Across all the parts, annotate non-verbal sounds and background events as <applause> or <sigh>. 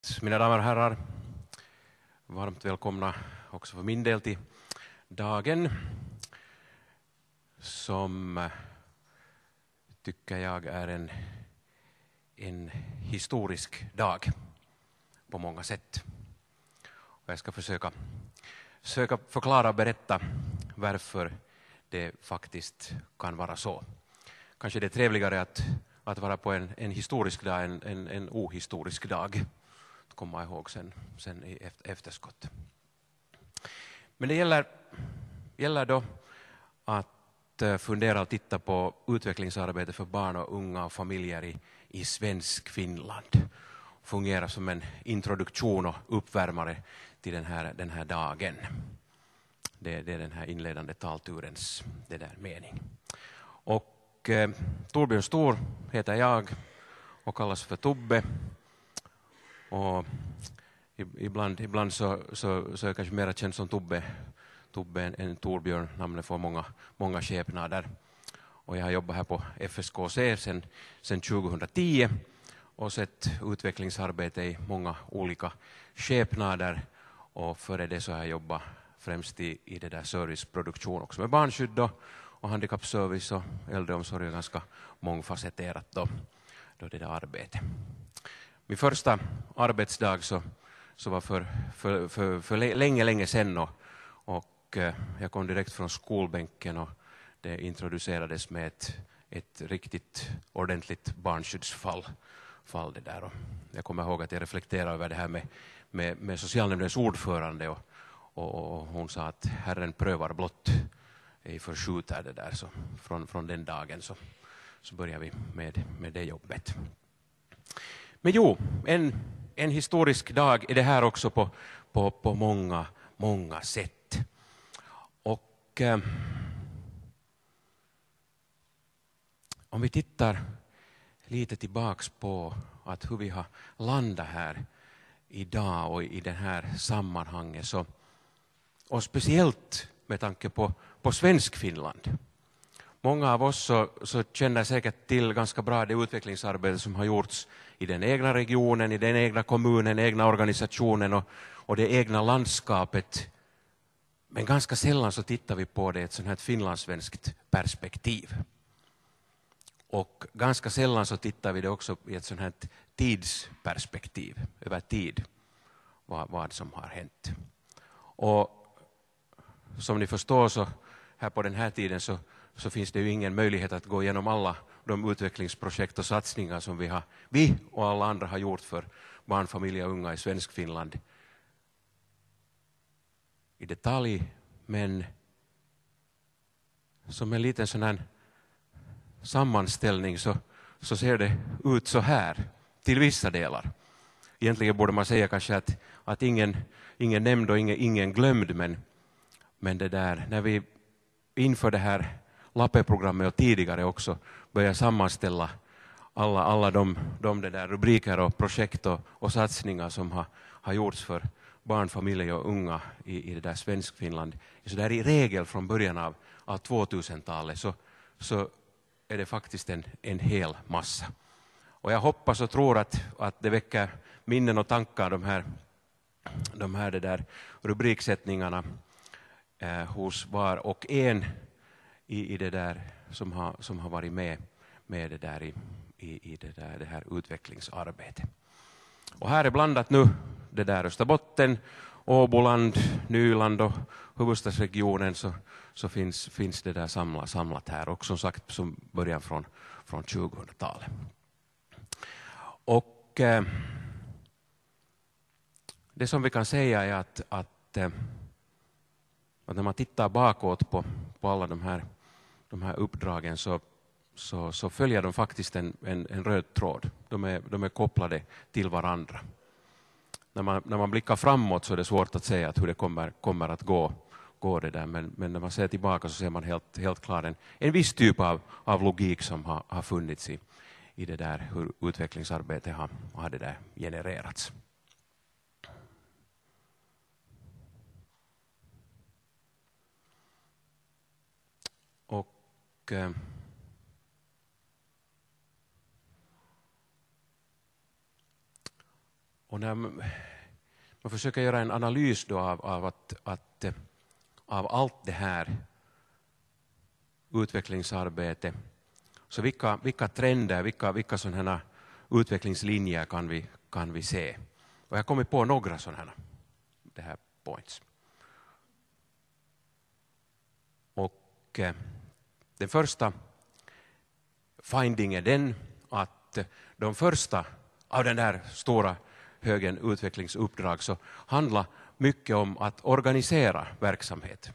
Mina damer och herrar, varmt välkomna också för min del till dagen som eh, tycker jag är en, en historisk dag på många sätt. Och jag ska försöka, försöka förklara och berätta varför det faktiskt kan vara så. Kanske det är trevligare att, att vara på en, en historisk dag än en, en ohistorisk dag komma ihåg sen, sen i efterskott. Men det gäller, gäller då att eh, fundera och titta på utvecklingsarbete för barn och unga och familjer i, i svensk Finland. Fungera som en introduktion och uppvärmare till den här, den här dagen. Det, det är den här inledande talturens det där mening. Och eh, Torbjörn Stor heter jag och kallas för Tobbe och ibland, ibland så, så, så är jag kanske mer känd som Tobbe, Tobbe än Torbjörn. Namnet får många, många skepnader. Och jag har jobbat här på FSKC sedan, sedan 2010 och sett utvecklingsarbete i många olika skepnader. Och före det så har jag jobbat främst i, i det där serviceproduktion också med barnskydd då, och handikappservice och äldreomsorg är ganska mångfacetterat då, då det där arbetet. Min första arbetsdag så, så var för, för, för, för länge, länge sedan och, och eh, jag kom direkt från skolbänken och det introducerades med ett, ett riktigt ordentligt barnskyddsfall. Fall det där. Och jag kommer ihåg att jag reflekterade över det här med, med, med socialnämndens ordförande och, och, och, hon sa att Herren prövar blott ej förskjuter det där. Så från, från den dagen så, så började vi med, med det jobbet. Men jo, en, en historisk dag är det här också på, på, på många, många sätt. Och eh, om vi tittar lite tillbaks på att hur vi har landat här idag och i det här sammanhanget, så, och speciellt med tanke på, på Svensk-Finland. Många av oss så, så känner säkert till ganska bra det utvecklingsarbete som har gjorts i den egna regionen, i den egna kommunen, egna organisationen och, och det egna landskapet. Men ganska sällan så tittar vi på det i ett sånt här finlandssvenskt perspektiv. Och ganska sällan så tittar vi det också i ett sånt här tidsperspektiv, över tid, vad, vad som har hänt. Och som ni förstår så här på den här tiden så, så finns det ju ingen möjlighet att gå igenom alla de utvecklingsprojekt och satsningar som vi, har, vi och alla andra har gjort för barnfamiljer och unga i svensk Finland i detalj, men som en liten sån här sammanställning så, så ser det ut så här, till vissa delar. Egentligen borde man säga kanske att, att ingen, ingen nämnd och ingen, ingen glömd, men, men det där, när vi inför det här LAPE-programmet och tidigare också börjat sammanställa alla, alla de, de där rubriker och projekt och, och satsningar som har, har gjorts för barn, familjer och unga i, i det där Svenskfinland. Så där i regel från början av, av 2000-talet så, så är det faktiskt en, en hel massa. Och jag hoppas och tror att, att det väcker minnen och tankar, de här, de här det där rubriksättningarna eh, hos var och en i, i det där som har, som har varit med, med det där i, i, i det, där, det här utvecklingsarbetet. Och här är blandat nu det där Österbotten, Åboland, Nyland och huvudstadsregionen så, så finns, finns det där samlat, samlat här och som sagt som början från, från 2000-talet. Och eh, det som vi kan säga är att, att, eh, att när man tittar bakåt på, på alla de här de här uppdragen så, så, så följer de faktiskt en, en, en, röd tråd. De är, de är kopplade till varandra. När man, när man blickar framåt så är det svårt att säga att hur det kommer, kommer att gå, gå det där. Men, men när man ser tillbaka så ser man helt, helt klart en, en viss typ av, av logik som har, har funnits i, i det där hur utvecklingsarbetet har, har det där genererats. Eh, och när man försöker göra en analys då av, av, att, att, eh, av allt det här utvecklingsarbetet. så vilka, vilka trender, vilka, vilka sådana utvecklingslinjer kan vi, kan vi se? Och jag har kommit på några sådana det här points. Och eh, den första finding är den att de första av den där stora högen utvecklingsuppdrag så handlar mycket om att organisera verksamhet,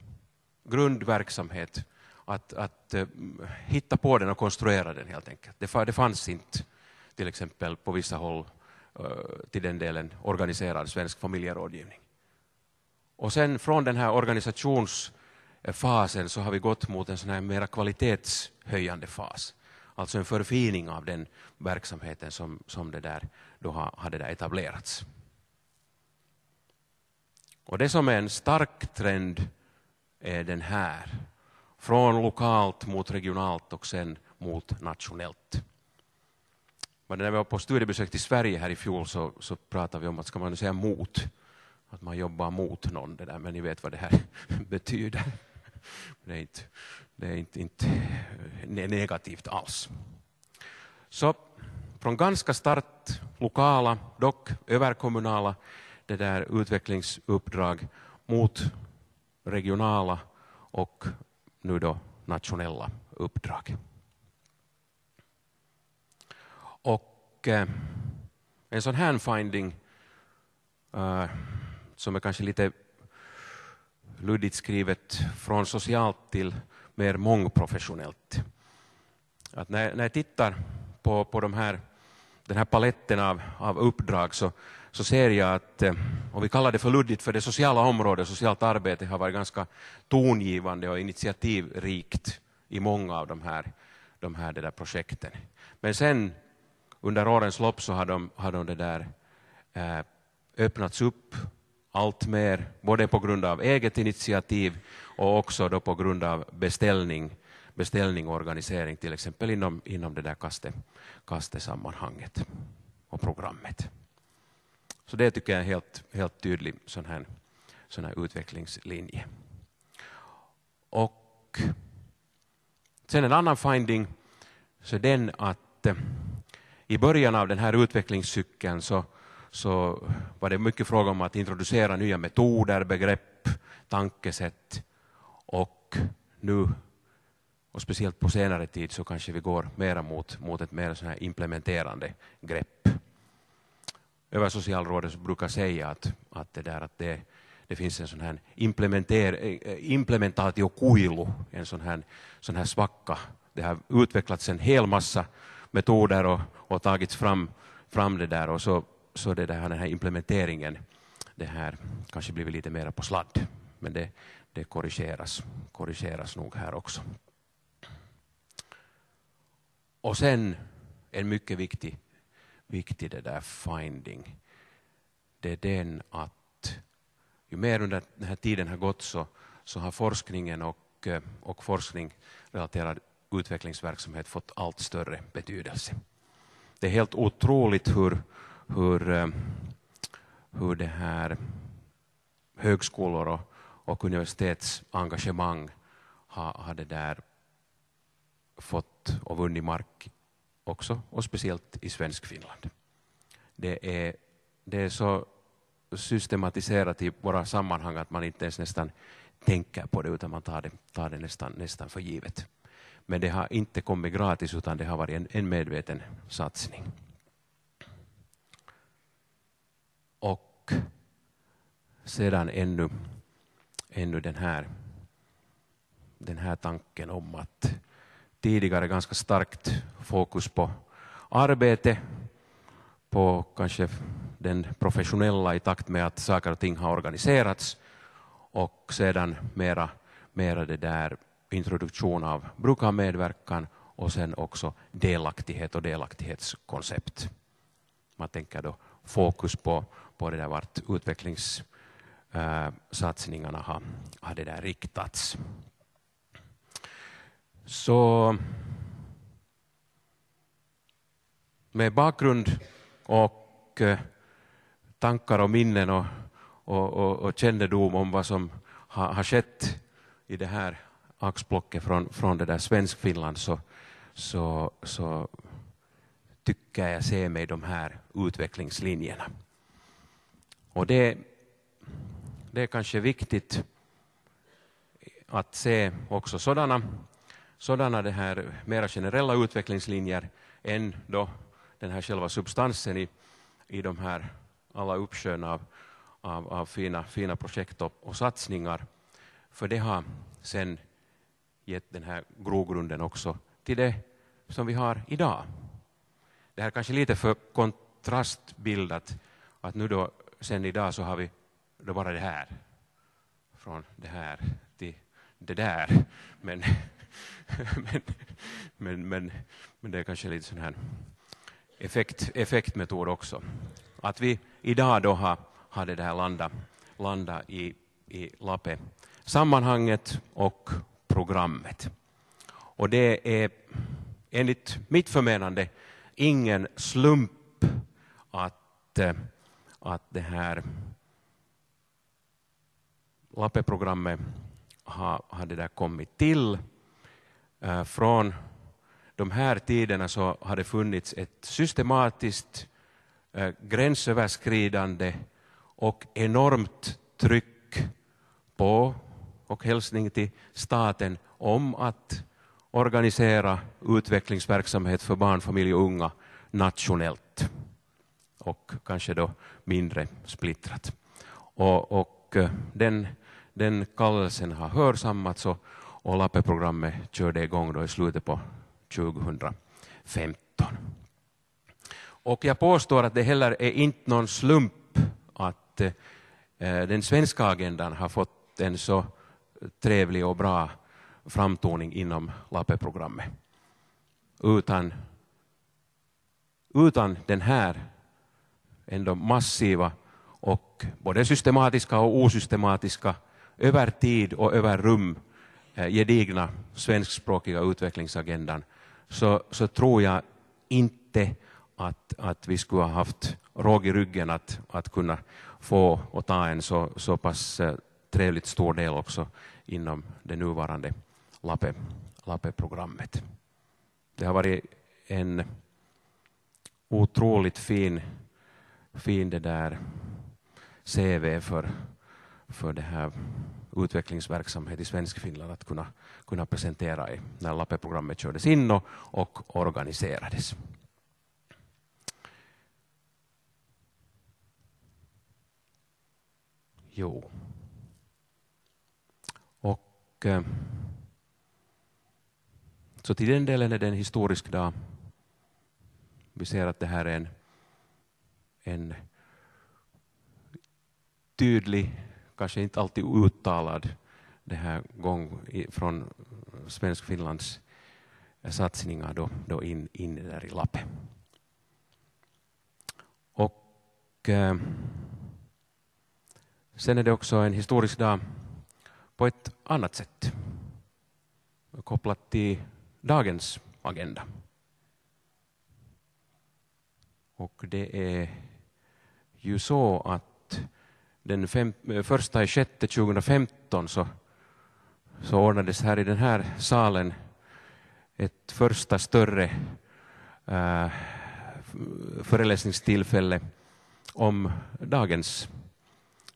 grundverksamhet, att, att uh, hitta på den och konstruera den helt enkelt. Det, det fanns inte till exempel på vissa håll uh, till den delen organiserad svensk familjerådgivning. Och sen från den här organisations fasen så har vi gått mot en sån här mera kvalitetshöjande fas. Alltså en förfining av den verksamheten som, som det där då hade där etablerats. Och det som är en stark trend är den här. Från lokalt mot regionalt och sen mot nationellt. Men när vi var på studiebesök till Sverige här i fjol så, så pratade vi om att ska man säga mot, att man jobbar mot någon, det där, men ni vet vad det här <laughs> betyder. Det är inte, det är inte, inte negativt alls. Så från ganska start lokala, dock överkommunala det där utvecklingsuppdrag mot regionala och nu då nationella uppdrag. Och eh, en sån här finding eh, som är kanske lite luddigt skrivet från socialt till mer mångprofessionellt. Att när, när jag tittar på, på de här, den här paletten av, av uppdrag så, så ser jag att, eh, om vi kallar det för luddigt, för det sociala området, socialt arbete har varit ganska tongivande och initiativrikt i många av de här, de här där projekten. Men sen under årens lopp så har de, har de det där, eh, öppnats upp allt mer, både på grund av eget initiativ och också då på grund av beställning, beställning och organisering, till exempel inom, inom det där kaste, kastesammanhanget och programmet. Så det tycker jag är en helt, helt tydlig sån här, sån här utvecklingslinje. Och sen en annan finding så är den att eh, i början av den här utvecklingscykeln så så var det mycket fråga om att introducera nya metoder, begrepp, tankesätt och nu och speciellt på senare tid så kanske vi går mera mot, mot ett mer här implementerande grepp. Översocialrådet brukar säga att, att, det, där, att det, det finns en sån här implementer, eh, implementatio kuilu, en sån här, sån här svacka. Det har utvecklats en hel massa metoder och, och tagits fram, fram det där och så så det där, den här implementeringen det här kanske blivit lite mer på sladd. Men det, det korrigeras, korrigeras nog här också. Och sen en mycket viktig, viktig det där finding. Det är den att ju mer under den här tiden har gått så, så har forskningen och, och forskningsrelaterad utvecklingsverksamhet fått allt större betydelse. Det är helt otroligt hur, hur, eh, hur det här högskolor och, och universitetsengagemang har, har det där fått och vunnit mark också, och speciellt i svensk Finland. Det är, det är så systematiserat i våra sammanhang att man inte ens nästan tänker på det, utan man tar det, tar det nästan, nästan för givet. Men det har inte kommit gratis, utan det har varit en, en medveten satsning. Och sedan ännu, ännu den, här, den här tanken om att tidigare ganska starkt fokus på arbete, på kanske den professionella i takt med att saker och ting har organiserats och sedan mera, mera det där introduktion av brukarmedverkan och sen också delaktighet och delaktighetskoncept. Man tänker då fokus på, på det där vart utvecklingssatsningarna eh, har, har det där riktats. Så med bakgrund och eh, tankar och minnen och, och, och, och kännedom om vad som har, har skett i det här axplocket från, från det där Svensk-Finland så, så, så tycker jag ser mig de här utvecklingslinjerna. Och det, det är kanske viktigt att se också sådana, sådana det här mera generella utvecklingslinjer än då den här själva substansen i, i de här alla uppsjön av, av, av fina, fina projekt och, och satsningar. För det har sen gett den här grogrunden också till det som vi har idag. Det här är kanske lite för kontrastbildat att nu då sen idag så har vi då bara det här. Från det här till det där. Men, <laughs> men, men, men, men det är kanske lite sån här effekt, effektmetod också. Att vi idag då har, har det här landa, landa i, i Lape. sammanhanget och programmet. Och det är enligt mitt förmenande ingen slump att, eh, att det här LAPE-programmet har, har det där kommit till. Eh, från de här tiderna så har det funnits ett systematiskt eh, gränsöverskridande och enormt tryck på och hälsning till staten om att organisera utvecklingsverksamhet för barn, familj och unga nationellt och kanske då mindre splittrat. Och, och eh, den, den kallelsen har hörsammats och, och LAPE-programmet körde igång då i slutet på 2015. Och jag påstår att det heller är inte någon slump att eh, den svenska agendan har fått en så trevlig och bra framtoning inom LAPE-programmet. Utan, utan den här ändå massiva och både systematiska och osystematiska över tid och över rum eh, gedigna svenskspråkiga utvecklingsagendan så, så tror jag inte att, att vi skulle ha haft råg i ryggen att, att kunna få och ta en så, så pass eh, trevligt stor del också inom det nuvarande LAPE, LAPE-programmet. Det har varit en otroligt fin, fin det där CV för, för det här utvecklingsverksamhet i Svenskfinland att kunna, kunna presentera i när LAPE-programmet kördes in och, och organiserades. Jo. Och eh, så till den delen är det en historisk dag. Vi ser att det här är en, en tydlig, kanske inte alltid uttalad det här gång från Svensk-Finlands satsningar då, då in, in där i Lappe. Och eh, sen är det också en historisk dag på ett annat sätt kopplat till dagens agenda. Och det är ju så att den fem, eh, första i sjätte 2015 så, så ordnades här i den här salen ett första större äh, föreläsningstillfälle om dagens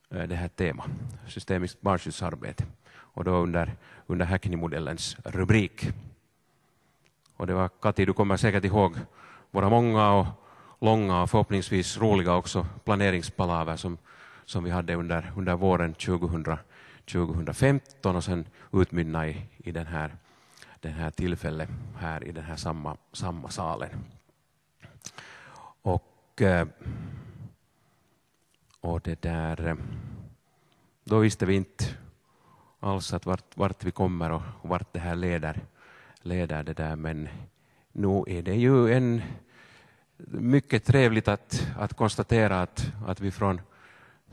äh, det här tema, systemiskt barnskyddsarbete, och då under, under Hackney-modellens rubrik. Och det var, Kati, du kommer säkert ihåg våra många och långa och förhoppningsvis roliga också planeringspalaver som, som vi hade under, under våren 2000, 2015 och sen utmynna i, i den här, den här tillfället här i den här samma, samma salen. Och, eh, och det där, eh, då visste vi inte alls att vart, vart vi kommer och vart det här leder leder det där, men nu är det ju en mycket trevligt att, att konstatera att, att vi från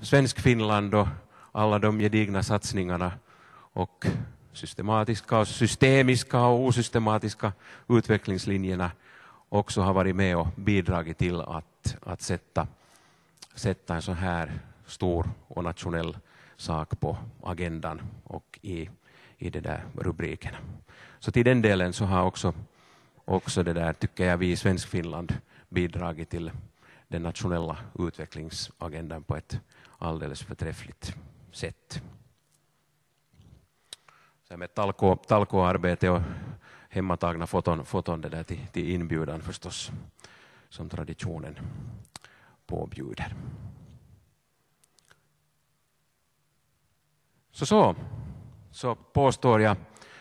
Svensk-Finland och alla de gedigna satsningarna och systematiska och systemiska och osystematiska utvecklingslinjerna också har varit med och bidragit till att, att sätta sätta en så här stor och nationell sak på agendan och i, i det där rubrikerna. Så till den delen så har också, också det där, tycker jag, vi i Svenskfinland bidragit till den nationella utvecklingsagendan på ett alldeles förträffligt sätt. Sen med talko, talkoarbete och hemmatagna foton, foton det där till, till inbjudan förstås, som traditionen påbjuder. Så så, så påstår jag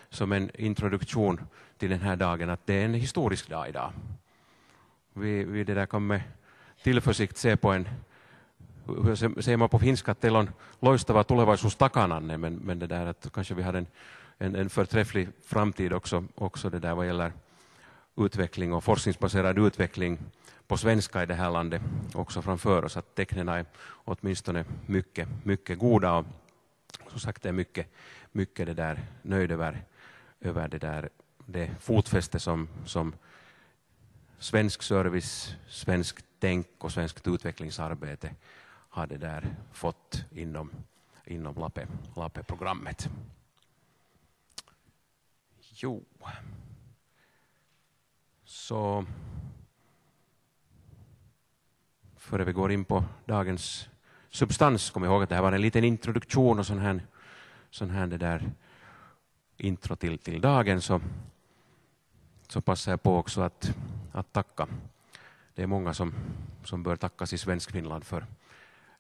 som en introduktion till den här dagen att det är en historisk dag idag. Vi, vi det där kan med tillförsikt se på en Hur säger man på finska att teillä on loistava tulevaisuus takananne, men, men det där att kanske vi har en, en, en förträfflig framtid också, också det där vad gäller utveckling och forskningsbaserad utveckling på svenska i det här landet också framför oss, att tecknen är åtminstone mycket, mycket goda och som sagt är mycket, mycket det där nöjd över, över det där det fotfäste som, som svensk service, svenskt tänk och svenskt utvecklingsarbete har det där fått inom, inom LAPE, LAPE-programmet. Jo. Så före vi går in på dagens substans, kom ihåg att det här var en liten introduktion och sån här, sån här det där intro till, till dagen, så, så passar jag på också att, att tacka. Det är många som, som bör tackas i Svenskfinland för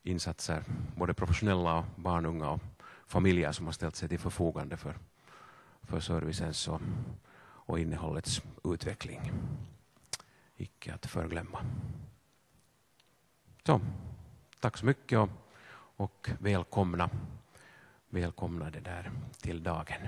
insatser, både professionella, och barn, unga och familjer som har ställt sig till förfogande för, för servicens och, och innehållets utveckling. Icke att förglömma. Så, tack så mycket och, och välkomna, välkomna det där till dagen.